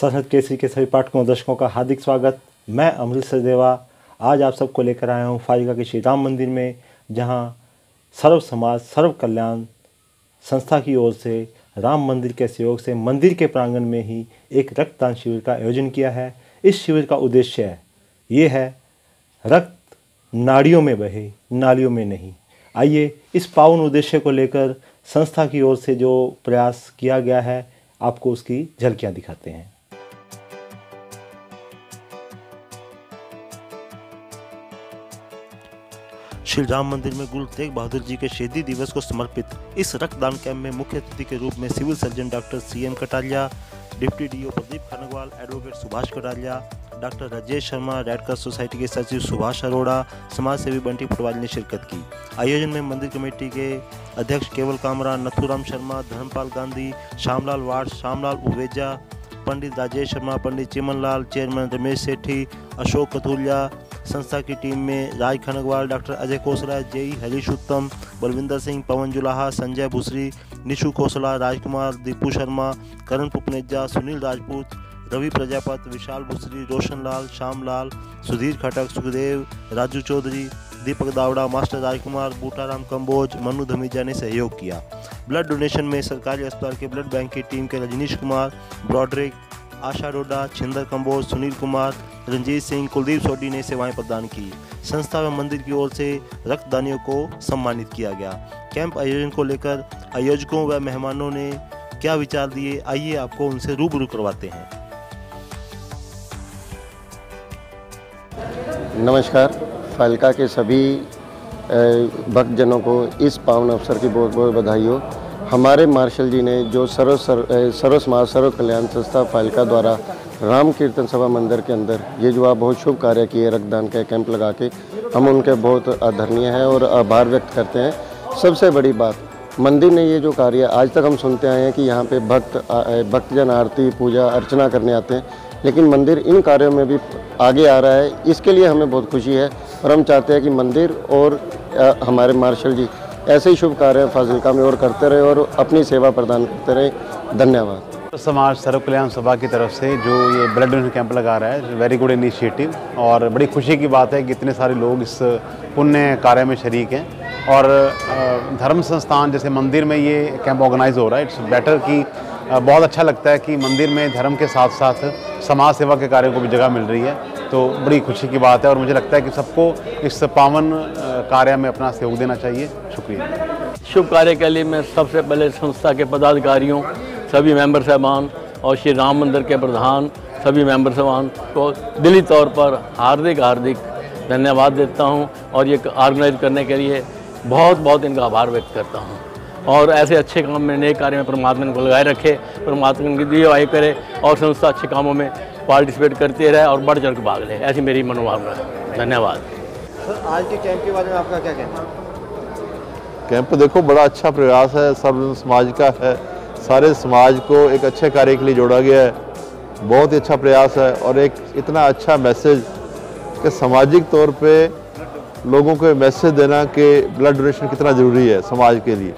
सरहद केसरी के सभी पाठकों, दर्शकों का हार्दिक स्वागत। मैं अमृत सचदेवा आज आप सबको लेकर आया हूँ फाजिका के श्री राम मंदिर में, जहाँ सर्व समाज, सर्व कल्याण संस्था की ओर से राम मंदिर के सहयोग से मंदिर के प्रांगण में ही एक रक्तदान शिविर का आयोजन किया है। इस शिविर का उद्देश्य है ये है, रक्त नाड़ियों में बहे, नालियों में नहीं। आइए इस पावन उद्देश्य को लेकर संस्था की ओर से जो प्रयास किया गया है, आपको उसकी झलकियाँ दिखाते हैं। श्री राम मंदिर में गुरु तेग बहादुर जी के शहीदी दिवस को समर्पित। इस रक्तदान कैंप में मुख्य अतिथि के रूप में civil surgeon doctor C N Kataria, deputy DO Pradeep Khangwal advocate Subhash Kataria, doctor Rajesh Sharma, red cross society के सचिव सुभाष अरोड़ा समाज सेवी बंटी फुटवाल ने शिरकत की। आयोजन में मंदिर कमेटी के अध्यक्ष केवल कामरा, नथुराम शर्मा, धर्मपाल गांधी श्यामलाल वार्ड श्यामलाल उवेजा, पंडित राजेश शर्मा, पंडित चिमनलाल, चेयरमैन रमेश सेठी, अशोक कथुरिया संस्था की टीम में Raj Khangwal doctor Ajay Kosla, JE Harish Uttam, Balwinder Singh, Pawan Julaha, Sanjay Bhusri, Nishu Khosla Rajkumar Deepu Sharma, Karan Pupneja Sunil Rajput, Ravi Prajapat, Vishal Bhusri, Roshan Lal, Shyam Lal, Sudhir Khatak, Sukhdev, Raju Chaudhary, Deepak Dawra, master Rajkumar, Butaram Kamboj, Manu Dhamija ने सहयोग किया। Blood donation में सरकारी अस्पताल के blood bank की team के Rajneesh Kumar, Broderick Asha Roda Chhinder Kamboj, Sunil Kumar, Ranjit Singh, Kuldeep Sodhi ने सेवाएँ प्रदान की। संस्था व मंदिर की ओर से रक्तदानियों को सम्मानित किया गया। कैंप आयोजन को लेकर आयोजकों व मेहमानों ने क्या विचार दिए, आइए आपको उनसे रूबरू करवाते हैं। नमस्कार। फालका के सभी भक्तजनों को इस पावन अवसर की बहुत बहुत बधाई हो। हमारे मार्शल जी ने जो सर्व सर्व समाज सर्व कल्याण संस्था फालका द्वारा राम कीर्तन सभा मंदिर के अंदर ये जो आप बहुत शुभ कार्य किए, रक्तदान का कैंप लगा के, हम उनके बहुत आदरणीय हैं और आभार व्यक्त करते हैं। सबसे बड़ी बात, मंदिर ने ये जो कार्य आज तक हम सुनते आए हैं कि यहाँ पे भक्त भक्तजन आरती, पूजा, अर्चना करने आते हैं, लेकिन मंदिर इन कार्यों में भी आगे आ रहा है। इसके लिए हमें बहुत खुशी है और हम चाहते हैं कि मंदिर और हमारे मार्शल जी ऐसे ही शुभ कार्य फाजिलका में और करते रहे और अपनी सेवा प्रदान करते रहे। धन्यवाद। समाज सर्व कल्याण सभा की तरफ़ से जो ये ब्लड डोनेशन कैंप लगा रहा है वेरी गुड इनिशिएटिव और बड़ी खुशी की बात है कि इतने सारे लोग इस पुण्य कार्य में शरीक हैं और धर्म संस्थान जैसे मंदिर में ये कैंप ऑर्गेनाइज हो रहा है। इट्स बेटर कि बहुत अच्छा लगता है कि मंदिर में धर्म के साथ साथ समाज सेवा के कार्यों को भी जगह मिल रही है तो बड़ी खुशी की बात है और मुझे लगता है कि सबको इस पावन कार्य में अपना सहयोग देना चाहिए। शुक्रिया। शुभ कार्य के लिए मैं सबसे पहले संस्था के पदाधिकारियों, सभी मेंबर साहबान और श्री राम मंदिर के प्रधान, सभी मेंबर साहबान को दिली तौर पर हार्दिक हार्दिक धन्यवाद देता हूँ और ये ऑर्गेनाइज करने के लिए बहुत बहुत इनका आभार व्यक्त करता हूँ। और ऐसे अच्छे काम में नए कार्य में परमात्मा को लगाए रखे परमात्मा की दी वायु करे और संस्था अच्छे कामों में पार्टिसिपेट करते रहे और बढ़ चढ़ के भाग ले। ऐसी मेरी मनोभावना है। धन्यवाद। सर आज के कैंप के बारे में आपका क्या कहना है? कैंप देखो बड़ा अच्छा प्रयास है। सर्व समाज का है। सारे समाज को एक अच्छे कार्य के लिए जोड़ा गया है। बहुत ही अच्छा प्रयास है और एक इतना अच्छा मैसेज कि सामाजिक तौर पे लोगों को मैसेज देना कि ब्लड डोनेशन कितना ज़रूरी है समाज के लिए।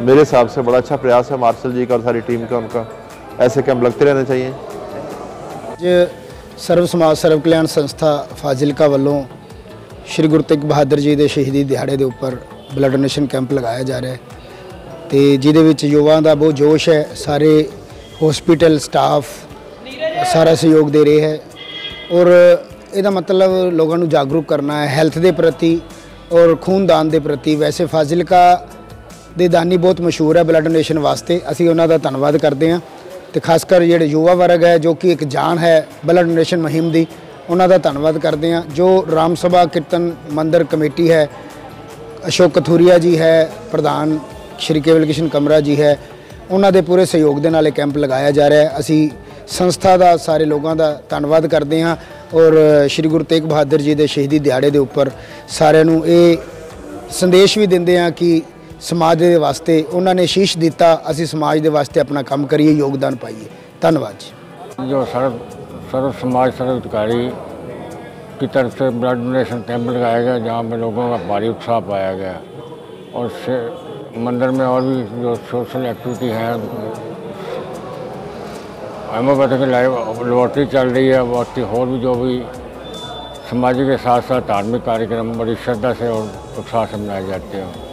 मेरे हिसाब से बड़ा अच्छा प्रयास है मार्शल जी का और सारी टीम का उनका ऐसे कैंप लगते रहने चाहिए ਸਰਵ ਸਮਾਜ ਸਰਵ ਕਲਿਆਣ ਸੰਸਥਾ ਫਾਜ਼ਿਲਕਾ ਵੱਲੋਂ ਸ਼੍ਰੀ ਗੁਰੂ ਤੇਗ ਬਹਾਦਰ ਜੀ ਦੇ ਸ਼ਹੀਦੀ ਦਿਹਾੜੇ ਦੇ ਉੱਪਰ ਬਲੱਡ ਡੋਨੇਸ਼ਨ ਕੈਂਪ ਲਗਾਇਆ ਜਾ ਰਿਹਾ ਹੈ ਤੇ ਜਿਹਦੇ ਵਿੱਚ ਯੁਵਾਆਂ ਦਾ ਬਹੁਤ ਜੋਸ਼ ਹੈ ਸਾਰੇ ਹਸਪੀਟਲ ਸਟਾਫ ਸਾਰਾ ਸਹਿਯੋਗ ਦੇ ਰਹੇ ਹੈ ਔਰ ਇਹਦਾ ਮਤਲਬ ਲੋਕਾਂ ਨੂੰ ਜਾਗਰੂਕ ਕਰਨਾ ਹੈ ਹੈਲਥ ਦੇ ਪ੍ਰਤੀ ਔਰ ਖੂਨਦਾਨ ਦੇ ਪ੍ਰਤੀ ਵੈਸੇ ਫਾਜ਼ਿਲਕਾ ਦੇ ਦਾਨੀ ਬਹੁਤ ਮਸ਼ਹੂਰ ਹੈ ਬਲੱਡ ਡੋਨੇਸ਼ਨ ਵਾਸਤੇ। ਅਸੀਂ ਉਹਨਾਂ ਦਾ ਧੰਨਵਾਦ ਕਰਦੇ ਹਾਂ ਤੇ ਖਾਸ ਕਰ ਜਿਹੜੇ ਯੁਵਾ ਵਰਗ ਹੈ, ਜੋ ਕਿ ਇੱਕ ਜਾਨ ਹੈ ਬਲੱਡ ਡੋਨੇਸ਼ਨ ਮੁਹਿੰਮ ਦੀ, ਉਹਨਾਂ ਦਾ ਧੰਨਵਾਦ ਕਰਦੇ ਹਾਂ। ਜੋ ਰਾਮ ਸਭਾ ਕੀਰਤਨ ਮੰਦਰ ਕਮੇਟੀ ਹੈ, ਅਸ਼ੋਕ ਕਥੂਰੀਆ ਜੀ ਹੈ, ਪ੍ਰਧਾਨ ਸ਼੍ਰੀ ਕੇਵਲ ਕਿਸ਼ਨ ਕਮਰਾ ਜੀ ਹੈ, ਉਹਨਾਂ ਦੇ ਪੂਰੇ ਸਹਿਯੋਗ ਦੇ ਨਾਲ ਇਹ ਕੈਂਪ ਲਗਾਇਆ ਜਾ ਰਿਹਾ ਹੈ। ਅਸੀਂ ਸੰਸਥਾ ਦਾ ਸਾਰੇ ਲੋਕਾਂ ਦਾ ਧੰਨਵਾਦ ਕਰਦੇ ਹਾਂ ਔਰ ਸ਼੍ਰੀ ਗੁਰੂ ਤੇਗ ਬਹਾਦਰ ਜੀ ਦੇ ਸ਼ਹੀਦੀ ਦਿਹਾੜੇ ਦੇ ਉੱਪਰ ਸਾਰਿਆਂ ਨੂੰ ਇਹ ਸੰਦੇਸ਼ ਵੀ ਦਿੰਦੇ ਹਾਂ ਕਿ ਸਮਾਜ ਦੇ ਵਾਸਤੇ ਉਹਨਾਂ ਨੇ ਸ਼ੀਸ਼ ਦਿੱਤਾ ਅਸੀਂ ਸਮਾਜ ਦੇ ਵਾਸਤੇ ਆਪਣਾ ਕੰਮ ਕਰੀਏ ਯੋਗਦਾਨ ਪਾਈਏ ਧੰਨਵਾਦ ਜੀ ਜੋ सर्व सर्व समाज सर्व अधिकारी की तरफ से ब्लड डोनेशन कैंप लगाया गया जहाँ पे लोगों का भारी उत्साह पाया गया और से मंदिर में और भी जो सोशल एक्टिविटी है हेमोपैथिक लाइव लेबोरेटरी चल रही है बाकी और भी जो भी समाजी के साथ साथ धार्मिक कार्यक्रम बड़ी श्रद्धा से और उत्साह से मनाए जाते हैं